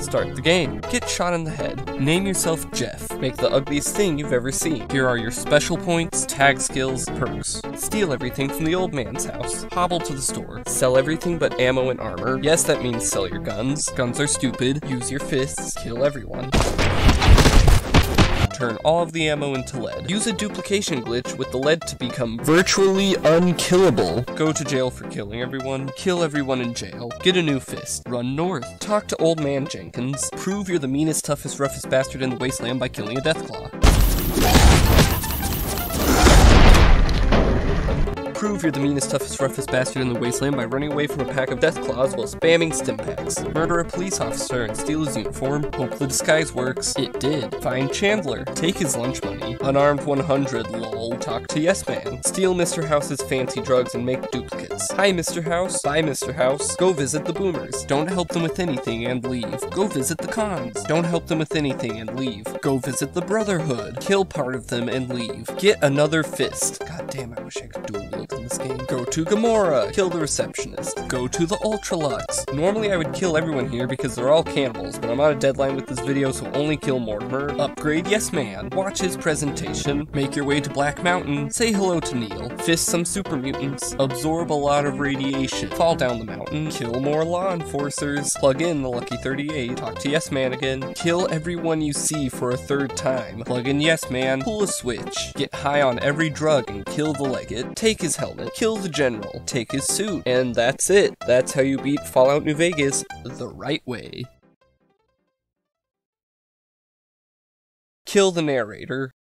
Start the game. Get shot in the head. Name yourself Jeff. Make the ugliest thing you've ever seen. Here are your special points, tag skills, perks. Steal everything from the old man's house. Hobble to the store. Sell everything but ammo and armor. Yes, that means sell your guns. Guns are stupid. Use your fists. Kill everyone turn all of the ammo into lead. Use a duplication glitch with the lead to become virtually unkillable. Go to jail for killing everyone. Kill everyone in jail. Get a new fist. Run north. Talk to old man Jenkins. Prove you're the meanest, toughest, roughest bastard in the wasteland by killing a Deathclaw. Prove you're the meanest, toughest, roughest bastard in the wasteland by running away from a pack of death claws while spamming stim packs. Murder a police officer and steal his uniform. Hope the disguise works. It did. Find Chandler. Take his lunch money. Unarmed 100, lol. Talk to Yes Man. Steal Mr. House's fancy drugs and make duplicates. Hi, Mr. House. Bye, Mr. House. Go visit the boomers. Don't help them with anything and leave. Go visit the Khans. Don't help them with anything and leave. Go visit the Brotherhood. Kill part of them and leave. Get another fist. God damn, I wish I could dual wield in this game. To Gomorrah. Kill the receptionist. Go to the Ultra-Luxe. Normally I would kill everyone here because they're all cannibals, but I'm on a deadline with this video, so only kill Mortimer. Upgrade Yes Man. Watch his presentation. Make your way to Black Mountain. Say hello to Neil. Fist some super mutants. Absorb a lot of radiation. Fall down the mountain. Kill more law enforcers. Plug in the Lucky 38. Talk to Yes Man again. Kill everyone you see for a third time. Plug in Yes Man. Pull a switch. Get high on every drug and kill the legate. Take his helmet. Kill the general. Take his suit. And that's it. That's how you beat Fallout New Vegas the right way. Kill the narrator.